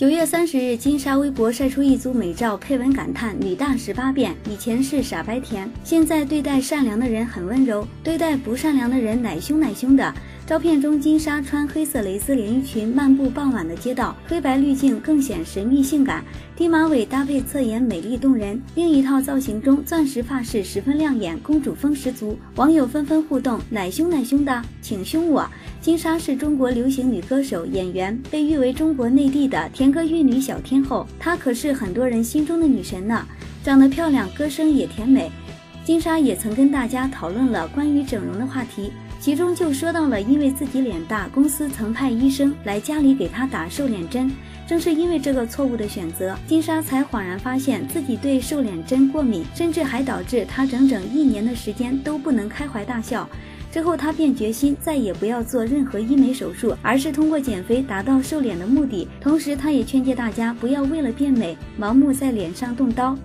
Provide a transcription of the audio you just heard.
九月三十日，金莎微博晒出一组美照，配文感叹：“女大十八变，以前是傻白甜，现在对待善良的人很温柔，对待不善良的人奶凶奶凶的。”照片中，金莎穿黑色蕾丝连衣裙漫步傍晚的街道，黑白滤镜更显神秘性感，低马尾搭配侧颜美丽动人。另一套造型中，钻石发饰十分亮眼，公主风十足。网友纷纷互动：“奶凶奶凶的，请凶我！”金莎是中国流行女歌手、演员，被誉为中国内地的甜歌玉女小天后。她可是很多人心中的女神呢，长得漂亮，歌声也甜美。金莎也曾跟大家讨论了关于整容的话题。其中就说到了，因为自己脸大，公司曾派医生来家里给她打瘦脸针。正是因为这个错误的选择，金莎才恍然发现自己对瘦脸针过敏，甚至还导致她整整一年的时间都不能开怀大笑。之后，她便决心再也不要做任何医美手术，而是通过减肥达到瘦脸的目的。同时，她也劝诫大家不要为了变美盲目在脸上动刀。